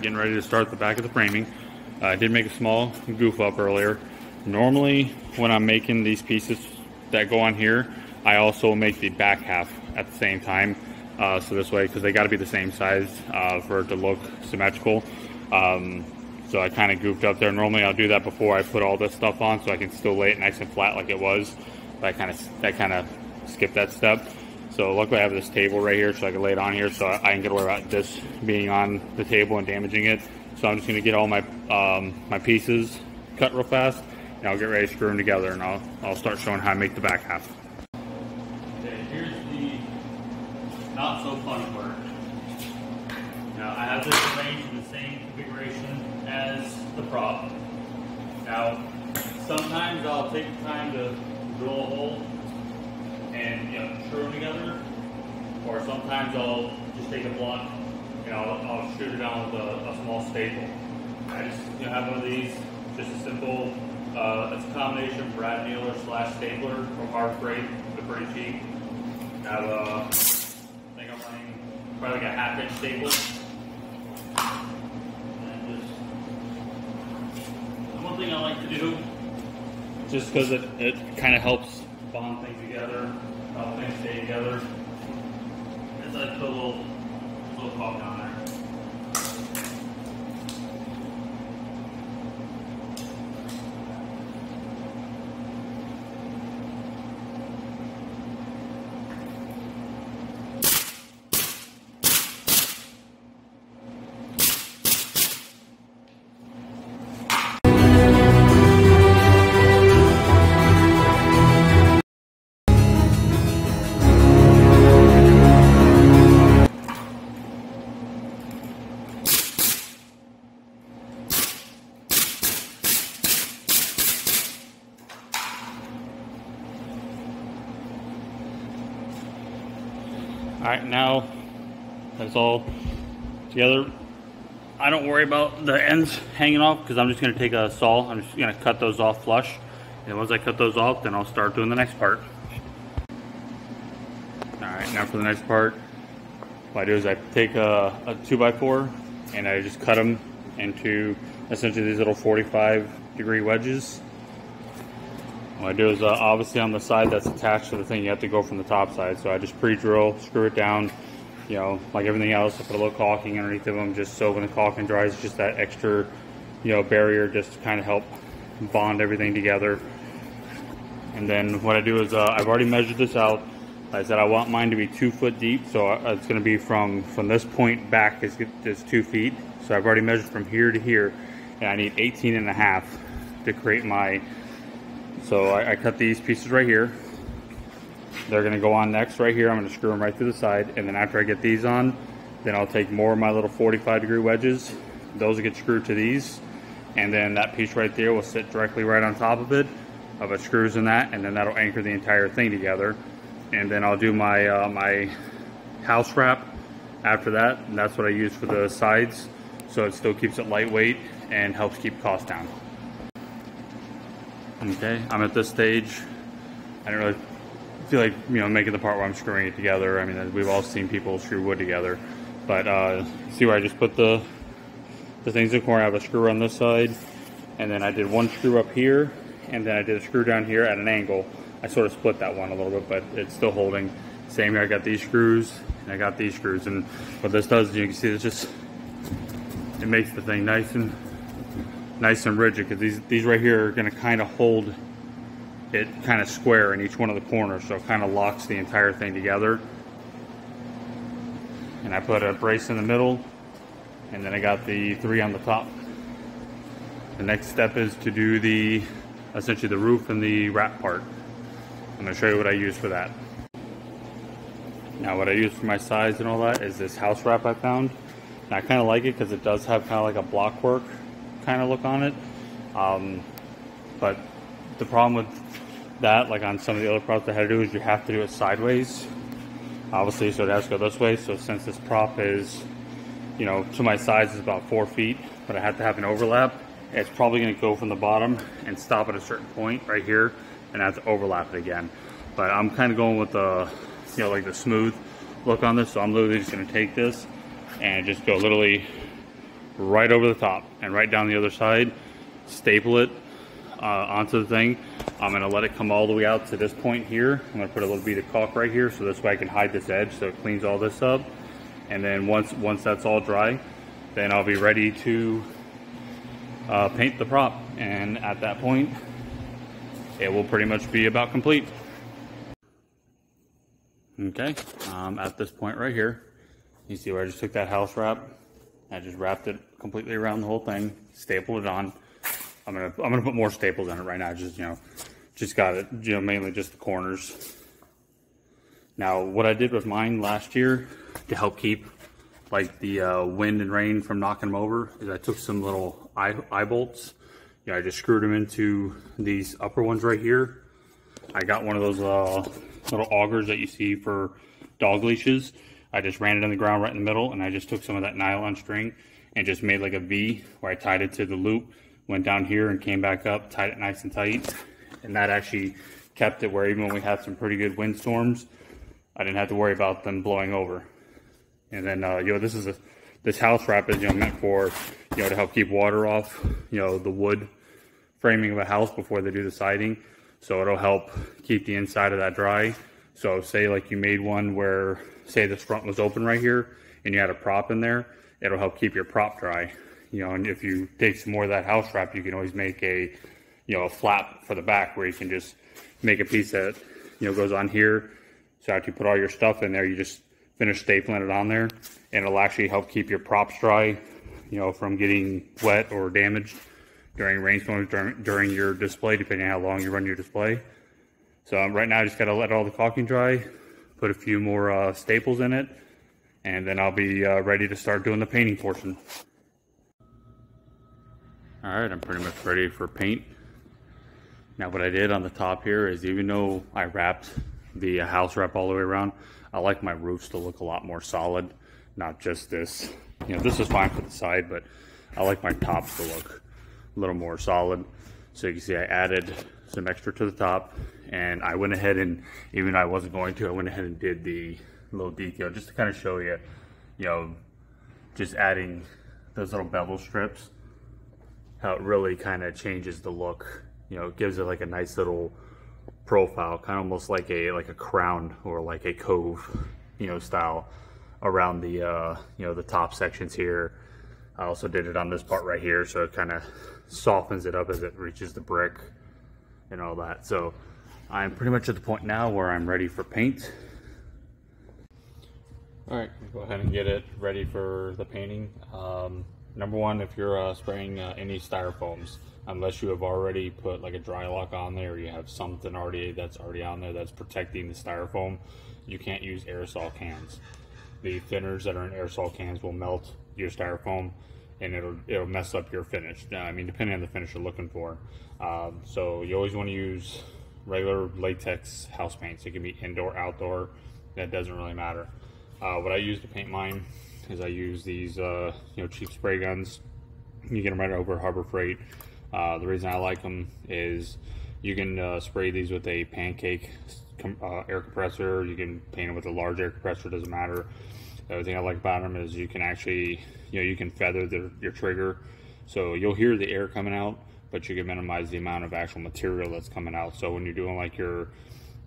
getting ready to start the back of the framing. Uh, I did make a small goof up earlier. Normally, when I'm making these pieces that go on here, I also make the back half at the same time. Uh, so this way, because they got to be the same size uh, for it to look symmetrical. Um, so I kind of goofed up there. Normally I'll do that before I put all this stuff on so I can still lay it nice and flat like it was. But I kind of I kind of skipped that step. So luckily I have this table right here so I can lay it on here so I ain't can get away about this being on the table and damaging it. So I'm just going to get all my um, my pieces cut real fast and I'll get ready to screw them together and I'll, I'll start showing how I make the back half. Okay, here's the not so fun part. Now I have this arranged in the same configuration as the prop. Now, sometimes I'll take the time to drill a hole and you know screw them together, or sometimes I'll just take a block and I'll, I'll shoot it down with a, a, small staple. I just you know have one of these, just a simple. Uh, it's a combination brad nailer slash stapler from Harbor Freight. They're pretty cheap. I have a, I think I'm running probably like a half inch staple. And just one thing I like to do, just because it, it kind of helps bond things together, help things stay together, is I put a little, little caulk on there. That's all together. I don't worry about the ends hanging off because I'm just going to take a saw. I'm just going to cut those off flush. And once I cut those off, then I'll start doing the next part. All right, now for the next part, what I do is I take a, a 2x4 and I just cut them into essentially these little 45 degree wedges. What I do is uh, obviously on the side that's attached to the thing, you have to go from the top side. So I just pre-drill, screw it down, you know, like everything else. I put a little caulking underneath of them just so when the caulking dries, just that extra, you know, barrier just to kind of help bond everything together. And then what I do is uh, I've already measured this out. I said I want mine to be two foot deep, so uh, it's going to be from from this point back is is two feet. So I've already measured from here to here, and I need 18 and a half to create my so I, I cut these pieces right here. They're gonna go on next right here. I'm gonna screw them right through the side. And then after I get these on, then I'll take more of my little 45 degree wedges. Those get screwed to these. And then that piece right there will sit directly right on top of it, of it screws in that, and then that'll anchor the entire thing together. And then I'll do my, uh, my house wrap after that. And that's what I use for the sides. So it still keeps it lightweight and helps keep costs down. Okay, I'm at this stage. I don't really feel like, you know, making the part where I'm screwing it together. I mean, we've all seen people screw wood together. But uh, see where I just put the, the things in the corner. I have a screw on this side. And then I did one screw up here. And then I did a screw down here at an angle. I sort of split that one a little bit, but it's still holding. Same here, I got these screws, and I got these screws. And what this does, you can see, it's just, it makes the thing nice and nice and rigid because these, these right here are going to kind of hold it kind of square in each one of the corners so it kind of locks the entire thing together. And I put a brace in the middle and then I got the three on the top. The next step is to do the essentially the roof and the wrap part. I'm going to show you what I use for that. Now what I use for my sides and all that is this house wrap I found. And I kind of like it because it does have kind of like a block work kind of look on it. Um, but the problem with that, like on some of the other props I had to do, is you have to do it sideways. Obviously, so it has to go this way. So since this prop is, you know, to my size is about four feet, but I have to have an overlap, it's probably going to go from the bottom and stop at a certain point right here, and I have to overlap it again. But I'm kind of going with the, you know, like the smooth look on this. So I'm literally just going to take this and just go literally right over the top and right down the other side, staple it uh, onto the thing. I'm gonna let it come all the way out to this point here. I'm gonna put a little bead of caulk right here so this way I can hide this edge so it cleans all this up. And then once, once that's all dry, then I'll be ready to uh, paint the prop. And at that point, it will pretty much be about complete. Okay, um, at this point right here, you see where I just took that house wrap, I just wrapped it completely around the whole thing, stapled it on. I'm gonna I'm gonna put more staples in it right now. Just you know, just got it. You know, mainly just the corners. Now, what I did with mine last year to help keep like the uh, wind and rain from knocking them over is I took some little eye, eye bolts. Know, I just screwed them into these upper ones right here. I got one of those uh, little augers that you see for dog leashes. I just ran it in the ground right in the middle and I just took some of that nylon string and just made like a V where I tied it to the loop, went down here and came back up, tied it nice and tight. And that actually kept it where even when we had some pretty good windstorms, I didn't have to worry about them blowing over. And then, uh, you know, this is a, this house wrap is, you know, meant for, you know, to help keep water off, you know, the wood framing of a house before they do the siding. So it'll help keep the inside of that dry. So say like you made one where, say this front was open right here and you had a prop in there, it'll help keep your prop dry. You know, and if you take some more of that house wrap, you can always make a, you know, a flap for the back where you can just make a piece that, you know, goes on here. So after you put all your stuff in there, you just finish stapling it on there and it'll actually help keep your props dry, you know, from getting wet or damaged during rainstorms during, during your display, depending on how long you run your display. So um, right now I just gotta let all the caulking dry, put a few more uh, staples in it, and then I'll be uh, ready to start doing the painting portion. All right, I'm pretty much ready for paint. Now what I did on the top here is even though I wrapped the house wrap all the way around, I like my roofs to look a lot more solid, not just this. You know, this is fine for the side, but I like my tops to look a little more solid. So you can see I added some extra to the top and I went ahead and even though I wasn't going to, I went ahead and did the little detail just to kind of show you, you know, just adding those little bevel strips, how it really kind of changes the look. You know, it gives it like a nice little profile, kind of almost like a like a crown or like a cove, you know, style around the uh, you know the top sections here. I also did it on this part right here, so it kind of softens it up as it reaches the brick and all that. So I'm pretty much at the point now where I'm ready for paint. All right, go ahead and get it ready for the painting. Um, number one, if you're uh, spraying uh, any styrofoams, unless you have already put like a Drylok on there, or you have something already that's already on there that's protecting the styrofoam, you can't use aerosol cans. The thinners that are in aerosol cans will melt your styrofoam and it'll it'll mess up your finish. I mean, depending on the finish you're looking for. Um, so you always want to use regular latex house paints. It can be indoor, outdoor. That doesn't really matter. Uh, what I use to paint mine is I use these uh, you know cheap spray guns. You get them right over Harbor Freight. Uh, the reason I like them is you can uh, spray these with a pancake uh, air compressor. You can paint them with a large air compressor. Doesn't matter. The other thing I like about them is you can actually, you know, you can feather the, your trigger. So you'll hear the air coming out, but you can minimize the amount of actual material that's coming out. So when you're doing like your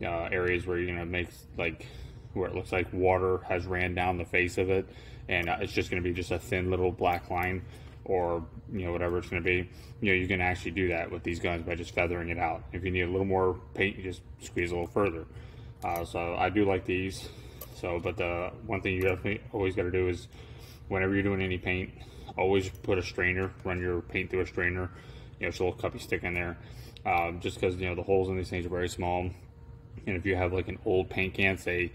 uh, areas where you're gonna make like where it looks like water has ran down the face of it, and uh, it's just gonna be just a thin little black line, or you know whatever it's gonna be. You know you can actually do that with these guns by just feathering it out. If you need a little more paint, you just squeeze a little further. Uh, so I do like these. So, but the one thing you definitely always got to do is whenever you're doing any paint, always put a strainer, run your paint through a strainer. You know, it's a little cuppy stick in there. Um, just because, you know, the holes in these things are very small. And if you have like an old paint can, say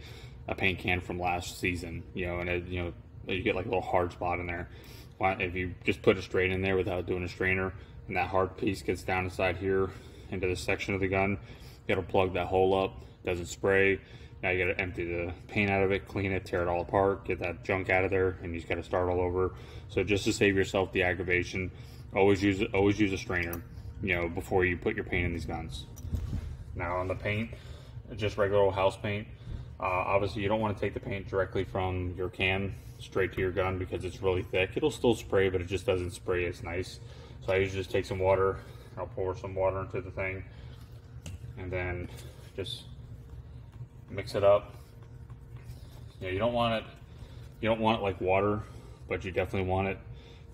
a paint can from last season, you know, and it, you know, you get like a little hard spot in there. If you just put a strain in there without doing a strainer, and that hard piece gets down inside here into this section of the gun, it'll plug that hole up, doesn't spray, now you gotta empty the paint out of it, clean it, tear it all apart, get that junk out of there, and you just gotta start all over. So just to save yourself the aggravation, always use always use a strainer, you know, before you put your paint in these guns. Now on the paint, just regular old house paint. Uh, obviously, you don't want to take the paint directly from your can. straight to your gun because it's really thick. It'll still spray, but it just doesn't spray as nice. So I usually just take some water, I'll pour some water into the thing, and then just mix it up. You know, you don't want it, you don't want it like water, but you definitely want it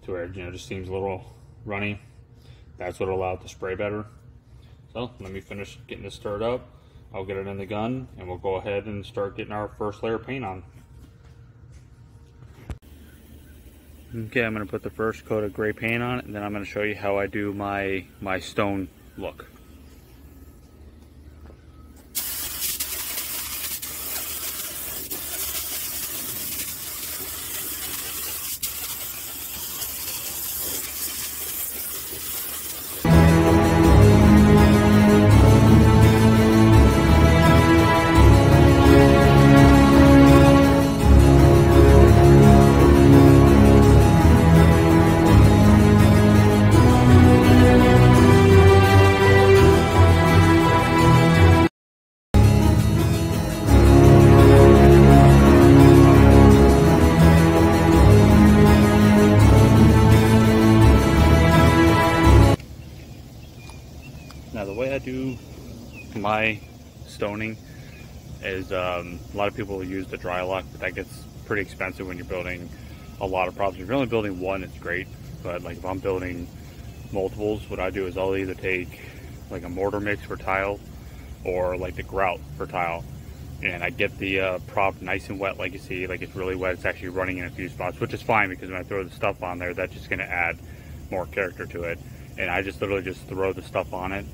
to where, you know, just seems a little runny. That's what will allow it to spray better. So let me finish getting this stirred up. I'll get it in the gun and we'll go ahead and start getting our first layer of paint on. Okay, I'm gonna put the first coat of gray paint on it and then I'm gonna show you how I do my, my stone look. Is um, a lot of people use the Drylok, but that gets pretty expensive when you're building a lot of props. If you're only building one, it's great, but like if I'm building multiples, what I do is I'll either take like a mortar mix for tile or like the grout for tile. And I get the uh, prop nice and wet, like you see, like it's really wet. It's actually running in a few spots, which is fine because when I throw the stuff on there, that's just gonna add more character to it. And I just literally just throw the stuff on it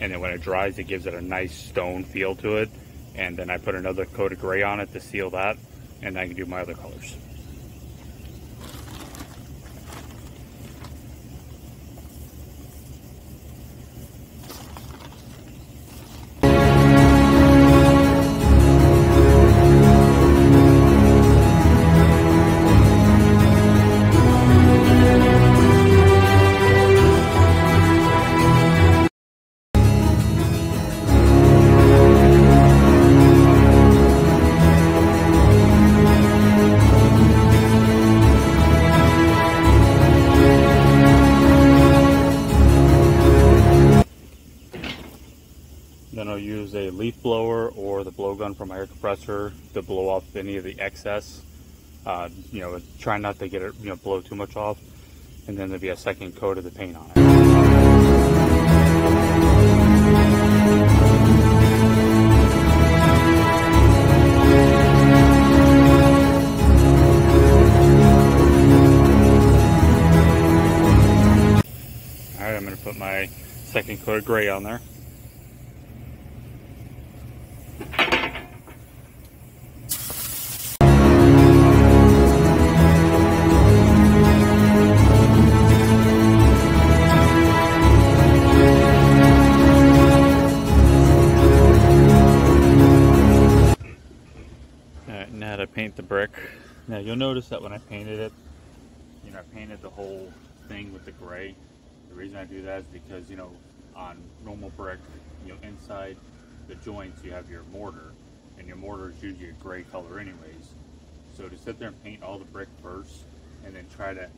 and then when it dries it gives it a nice stone feel to it and then I put another coat of gray on it to seal that and I can do my other colors. Compressor to blow off any of the excess. Uh, you know, try not to get it, you know, blow too much off. And then there'll be a second coat of the paint on it. All right, I'm gonna put my second coat of gray on there. Now you'll notice that when I painted it, you know, I painted the whole thing with the gray. The reason I do that is because, you know, on normal brick, you know, inside the joints you have your mortar, and your mortar is usually a gray color anyways. So to sit there and paint all the brick first, and then try to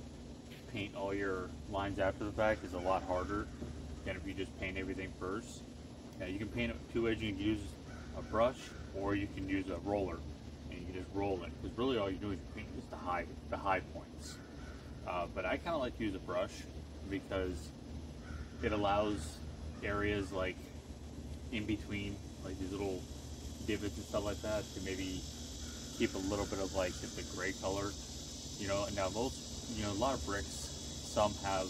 paint all your lines after the fact is a lot harder than if you just paint everything first. Now you can paint it two ways. You can use a brush, or you can use a roller, you just roll it. Because really all you're doing is painting just the high, the high points. Uh, but I kind of like to use a brush because it allows areas like in between, like these little divots and stuff like that, to maybe keep a little bit of like just a gray color. You know, and now most, you know, a lot of bricks, some have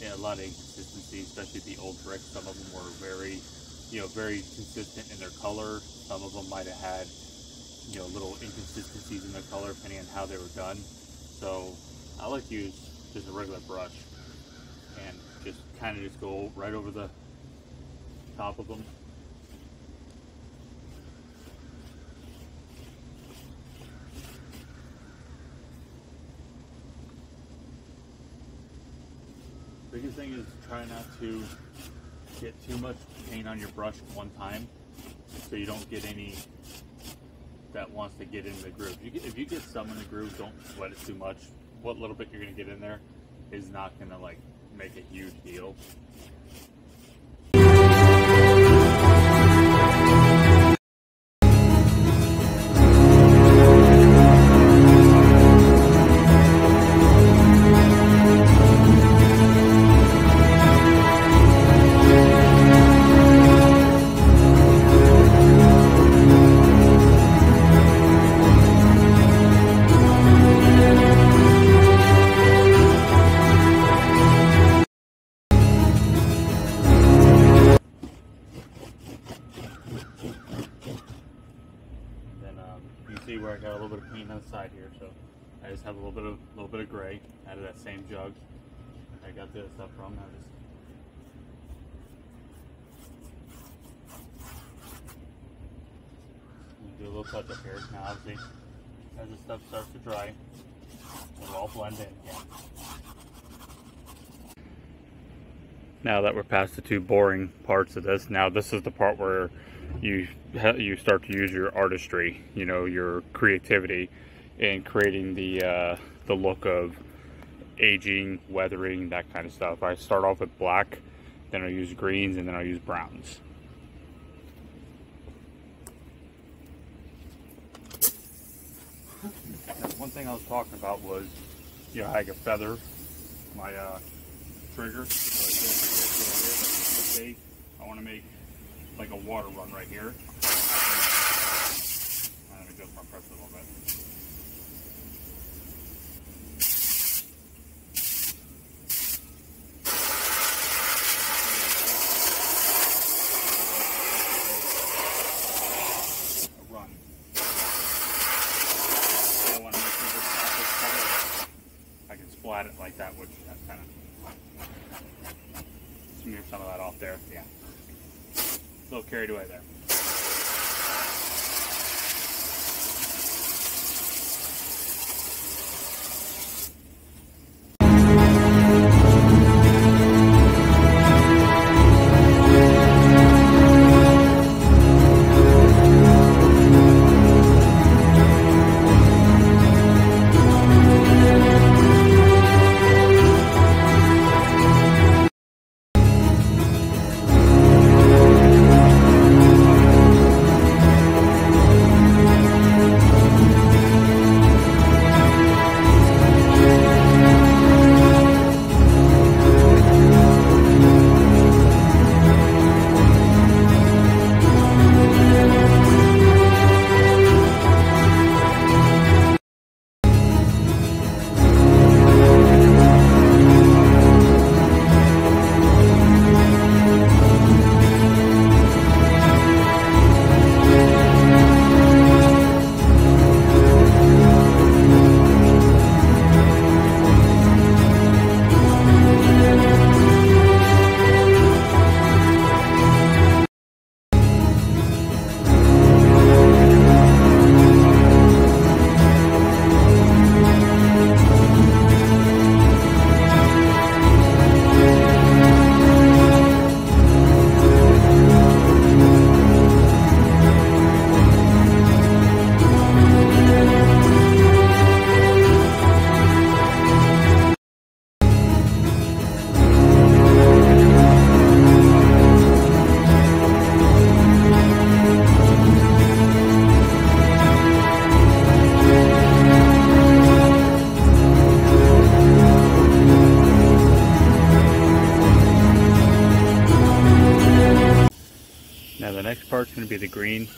yeah, a lot of inconsistency, especially the old bricks. Some of them were very, you know, very consistent in their color. Some of them might have had, you know, little inconsistencies in the color depending on how they were done. So I like to use just a regular brush and just kind of just go right over the top of them. Biggest thing is try not to get too much paint on your brush at one time so you don't get any that wants to get in the groove. You get, if you get some in the groove, don't sweat it too much. What little bit you're gonna get in there is not gonna like make a huge deal. Same jug. I got this stuff from. I just do a little touch up here. Now obviously, as the stuff starts to dry, it'll all blend in again. Now that we're past the two boring parts of this, now this is the part where you you start to use your artistry, you know, your creativity in creating the uh, the look of aging, weathering, that kind of stuff. I start off with black, then I use greens, and then I use browns. One thing I was talking about was, you know, I could feather my uh, trigger. I I want to make like a water run right here. I'm gonna adjust my press a little bit. A run. I want to make sure this top is covered. Splat it like that, which kind of smear some of that off there. Yeah a little carried away there.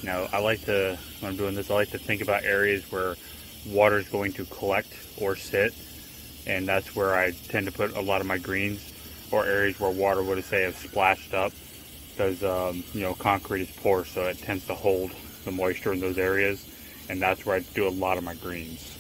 Now I like to, when I'm doing this, I like to think about areas where water is going to collect or sit. And that's where I tend to put a lot of my greens or areas where water would say have splashed up because, um, you know, concrete is porous so it tends to hold the moisture in those areas. And that's where I do a lot of my greens.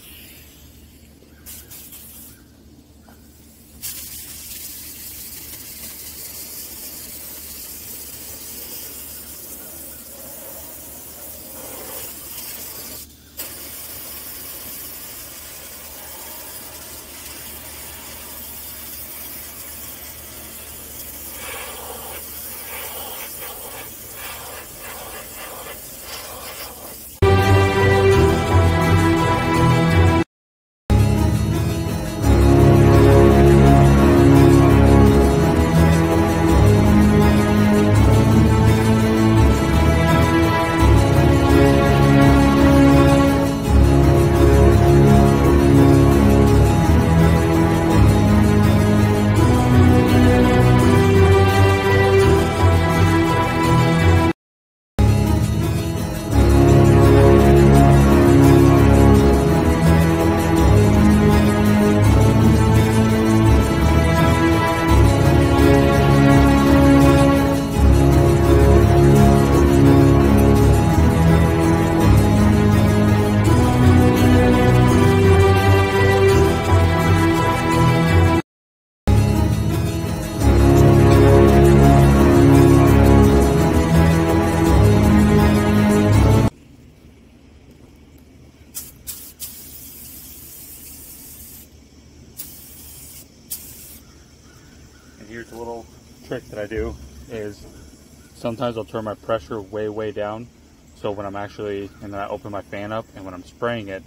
Sometimes I'll turn my pressure way, way down. So when I'm actually, and then I open my fan up and when I'm spraying it,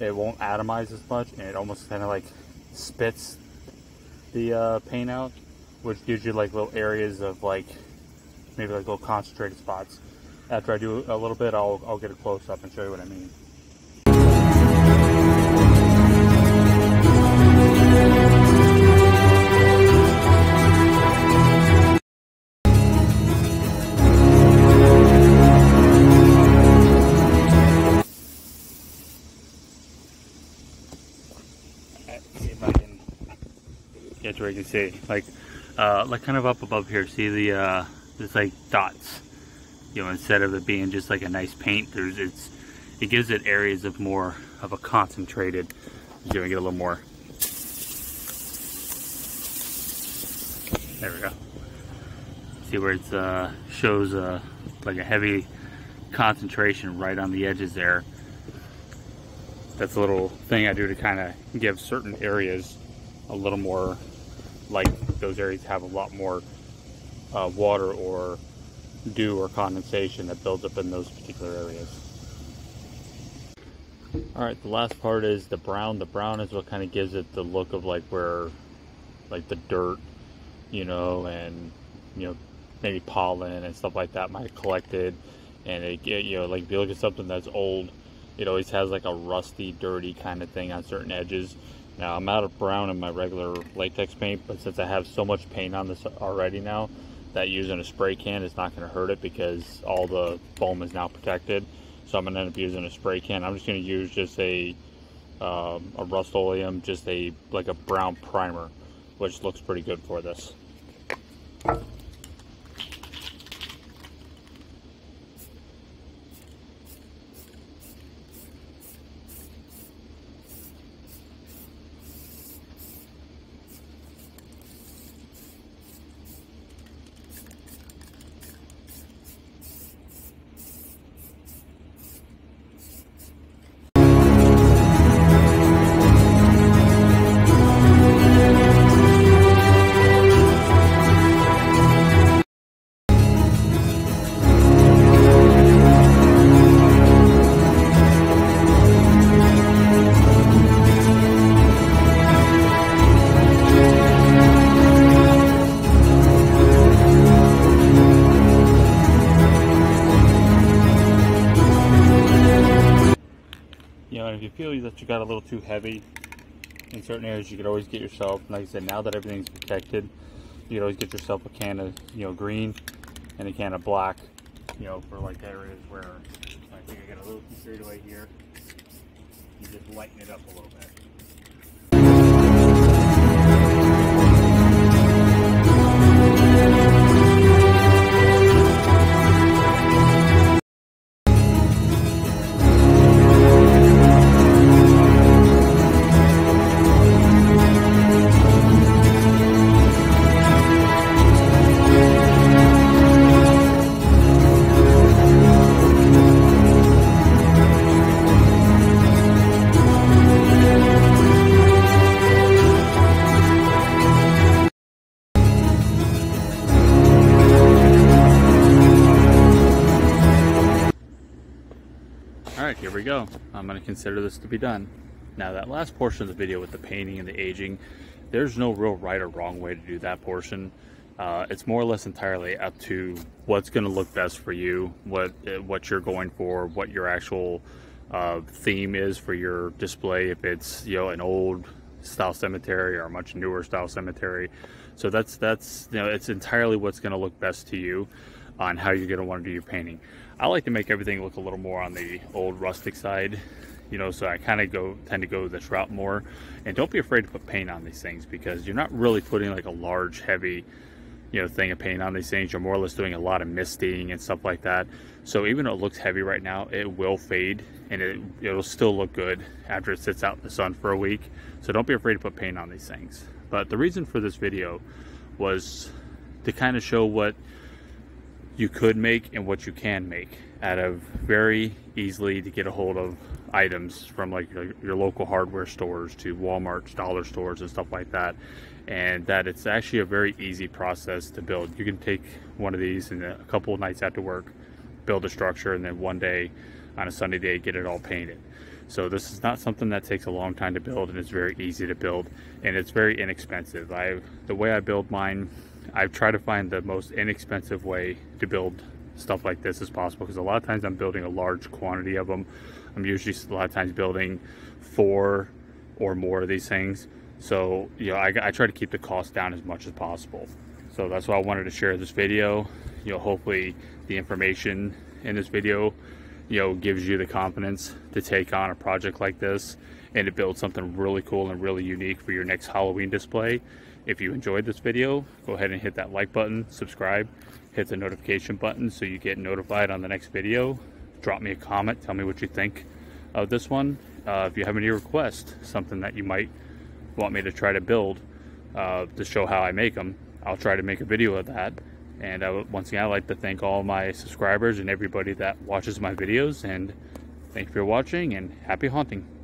it won't atomize as much and it almost kind of like spits the uh, paint out, which gives you like little areas of like, maybe like little concentrated spots. After I do a little bit, I'll, I'll get a close up and show you what I mean. Where you can see. Like, uh, like kind of up above here. See the uh, there's like dots. You know, instead of it being just like a nice paint, there's it's it gives it areas of more of a concentrated. Gonna get a little more. There we go. See where it uh, shows uh, like a heavy concentration right on the edges there that's a little thing I do to kind of give certain areas a little more, like those areas have a lot more uh, water or dew or condensation that builds up in those particular areas. All right, the last part is the brown. The brown is what kind of gives it the look of like where, like the dirt, you know, and, you know, maybe pollen and stuff like that might have collected. And it, you know, like if you look at something that's old, it always has like a rusty, dirty kind of thing on certain edges. Now I'm out of brown in my regular latex paint, but since I have so much paint on this already now, that using a spray can is not going to hurt it because all the foam is now protected. So I'm going to end up using a spray can. I'm just going to use just a um, a Rust-Oleum, just a like a brown primer, which looks pretty good for this. Feel that you got a little too heavy in certain areas, you could always get yourself, like I said, now that everything's protected, you could always get yourself a can of, you know, green and a can of black, you know, for like areas where I think I got a little too carried away here. You just lighten it up a little bit. Go. I'm going to consider this to be done. Now that last portion of the video with the painting and the aging, there's no real right or wrong way to do that portion. Uh, it's more or less entirely up to what's going to look best for you, what uh, what you're going for, what your actual uh, theme is for your display. If it's you know an old style cemetery or a much newer style cemetery, so that's that's you know it's entirely what's going to look best to you on how you're going to want to do your painting. I like to make everything look a little more on the old rustic side, you know, so I kind of go tend to go this route more. And don't be afraid to put paint on these things because you're not really putting like a large, heavy, you know, thing of paint on these things. You're more or less doing a lot of misting and stuff like that. So even though it looks heavy right now, it will fade and it, it'll still look good after it sits out in the sun for a week. So don't be afraid to put paint on these things. But the reason for this video was to kind of show what you could make and what you can make out of very easily to get a hold of items from like your, your, local hardware stores to Walmart's dollar stores and stuff like that. And that it's actually a very easy process to build. You can take one of these in a couple of nights after work build a structure and then one day on a Sunday day get it all painted. So this is not something that takes a long time to build and it's very easy to build and it's very inexpensive. I the way I build mine I've tried to find the most inexpensive way to build stuff like this as possible because a lot of times I'm building a large quantity of them. I'm usually a lot of times building four or more of these things. So, you know, I, I try to keep the cost down as much as possible. So that's why I wanted to share this video. You know, hopefully the information in this video, you know, gives you the confidence to take on a project like this and to build something really cool and really unique for your next Halloween display. If you enjoyed this video, go ahead and hit that like button, subscribe, hit the notification button so you get notified on the next video. Drop me a comment, tell me what you think of this one. Uh, if you have any requests, something that you might want me to try to build uh, to show how I make them, I'll try to make a video of that. And uh, once again, I'd like to thank all my subscribers and everybody that watches my videos. And thank you for watching and happy haunting.